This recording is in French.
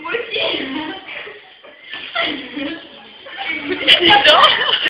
Moi aussi.